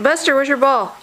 Buster, where's your ball?